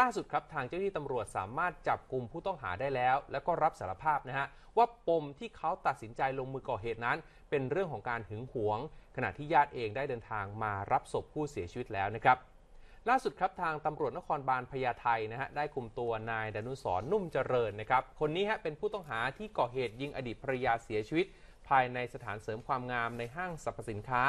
ล่าสุดครับทางเจ้าหน้าที่ตำรวจสามารถจับกลุ่มผู้ต้องหาได้แล้ว แล้วก็รับสารภาพนะฮะว่าปมที่เขาตัดสินใจลงมือก่อเหตุนั้น เป็นเรื่องของการหึงหวง ขณะที่ญาติเองได้เดินทางมารับศพผู้เสียชีวิตแล้วนะครับล่าสุดครับทางตำรวจนครบาลพญาไทนะฮะได้คุมตัวนายดนุสรณ์นุ่มเจริญนะครับคนนี้ฮะเป็นผู้ต้องหาที่ก่อเหตุยิงอดีตภรรยาเสียชีวิต ภายในสถานเสริมความงามในห้างสรรพสินค้า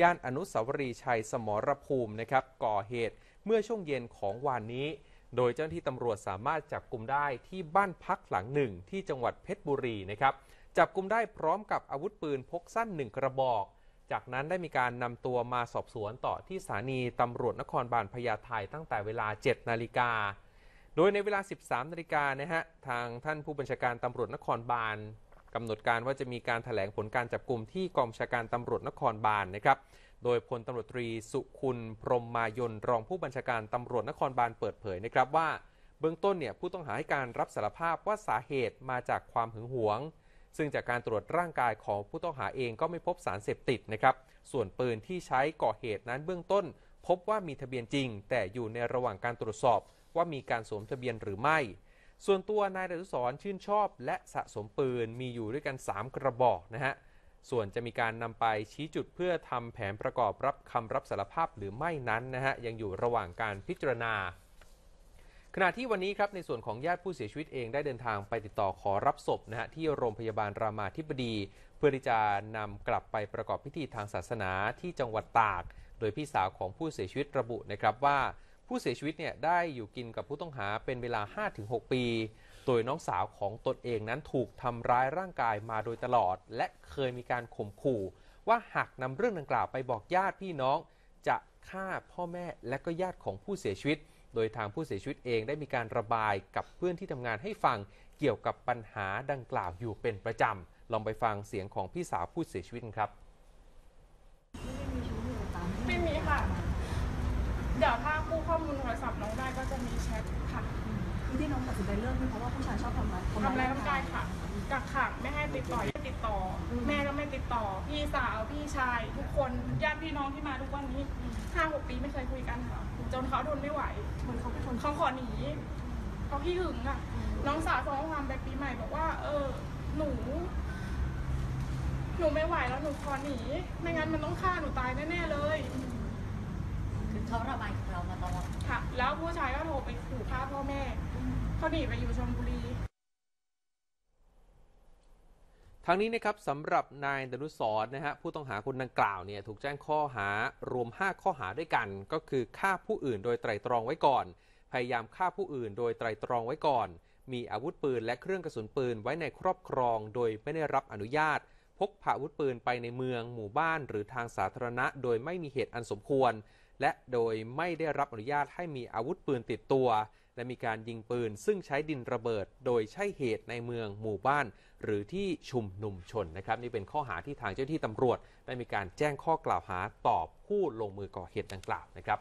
ย่านอนุสาวรีย์ชัยสมรภูมินะครับก่อเหตุเมื่อช่วงเย็นของวันนี้ โดยเจ้าหน้าที่ตำรวจสามารถจับกลุ่มได้ที่บ้านพักหลังหนึ่งที่จังหวัดเพชรบุรีนะครับ จับกลุ่มได้พร้อมกับอาวุธปืนพกสั้นหนึ่งกระบอก จากนั้นได้มีการนำตัวมาสอบสวนต่อที่สถานีตำรวจนครบาลพญาไทตั้งแต่เวลา 7 นาฬิกา โดยในเวลา 13 นาฬิกานะฮะ ทางท่านผู้บัญชาการตำรวจนครบาลกำหนดการว่าจะมีการถแถลงผลการจับกลุ่มที่กองบัญชาการตำรวจนครบาลนะครับ โดยพลตำรวจตรีสุคุณพรมมายนรองผู้บัญชาการตำรวจนครบาลเปิดเผยนะครับว่า เบื้องต้นเนี่ยผู้ต้องหาให้การรับสารภาพว่าสาเหตุมาจากความหึงหวง ซึ่งจากการตรวจร่างกายของผู้ต้องหาเองก็ไม่พบสารเสพติดนะครับส่วนปืนที่ใช้ก่อเหตุนั้นเบื้องต้น พบว่ามีทะเบียนจริง แต่อยู่ในระหว่างการตรวจสอบว่ามีการสวมทะเบียนหรือไม่ ส่วนตัวนายดนุสรณ์ชื่นชอบ และสะสมปืนมีอยู่ด้วยกัน 3 กระบอกนะฮะ ส่วนจะมีการนำไปชี้จุดเพื่อทำแผนประกอบรับคำรับสารภาพหรือไม่นั้นนะฮะยังอยู่ระหว่างการพิจารณา ขณะที่วันนี้ครับในส่วนของญาติผู้เสียชีวิตเองได้เดินทางไปติดต่อขอรับศพนะฮะที่โรงพยาบาลรามาธิบดี เพื่อที่จะนำกลับไปประกอบพิธีทางศาสนาที่จังหวัดตาก โดยพี่สาวของผู้เสียชีวิตระบุนะครับว่าผู้เสียชีวิตเนี่ยได้อยู่กินกับผู้ต้องหาเป็นเวลา 5-6 ปี โดยน้องสาวของตนเองนั้นถูกทำร้ายร่างกายมาโดยตลอด และเคยมีการข่มขู่ ว่าหากนำเรื่องดังกล่าวไปบอกญาติพี่น้อง จะฆ่าพ่อแม่และก็ญาติของผู้เสียชีวิต โดยทางผู้เสียชีวิตเองได้มีการระบายกับเพื่อนที่ทำงานให้ฟังเกี่ยวกับปัญหาดังกล่าวอยู่เป็นประจำ ลองไปฟังเสียงของพี่สาวผู้เสียชีวิตครับ ไม่มีค่ะ เดี๋ยวถ้ากู้ข้อมูลโทรศัพท์น้องได้ก็จะมีแชทค่ะ ที่น้องตัดสินใจเลิกนี่เพราะว่าผู้ชายชอบทำร้ายทำร้ายร่างกายค่ะกักขังไม่ให้ติดต่อไม่ติดต่ออแม่ก็ไม่ติดต่อ พี่สาวพี่ชาย ทุกคนญาติพี่น้องที่มาทุกวันนี้ห้าหกปีไม่เคยคุยกันค่ะ จนเขาทนไม่ไหวเหมือนเขาเป็นคนเขาขอหนีเขาพี่หึงอะ น้องสาวส่งข้อความไปปีใหม่บอกว่า เออ หนูหนูไม่ไหวแล้วหนูขอหนี ไม่งั้นมันต้องฆ่าหนูตายแน่ๆเลย คือเขาระบายกับเรามาตลอดค่ะ แล้วผู้ชายก็โทรไปขู่ฆ่าพ่อแม่เขาหนีไปอยู่ชลบุรีทางนี้นะครับสำหรับนายดนุสรณ์นะฮะผู้ต้องหาคนดังกล่าวเนี่ยถูกแจ้งข้อหารวม 5 ข้อหาด้วยกัน ก็คือฆ่าผู้อื่นโดยไตรตรองไว้ก่อน พยายามฆ่าผู้อื่นโดยไตรตรองไว้ก่อน มีอาวุธปืนและเครื่องกระสุนปืนไว้ในครอบครอง โดยไม่ได้รับอนุญาต พกพาอาวุธปืนไปในเมือง หมู่บ้าน หรือทางสาธารณะ โดยไม่มีเหตุอันสมควร และโดยไม่ได้รับอนุญาตให้มีอาวุธปืนติดตัว และมีการยิงปืนซึ่งใช้ดินระเบิด โดยใช่เหตุในเมืองหมู่บ้าน หรือที่ชุมนุมชนนะครับนี่เป็นข้อหาที่ทางเจ้าหน้าที่ตำรวจ ได้มีการแจ้งข้อกล่าวหาต่อผู้ลงมือก่อเหตุดังกล่าวนะครับ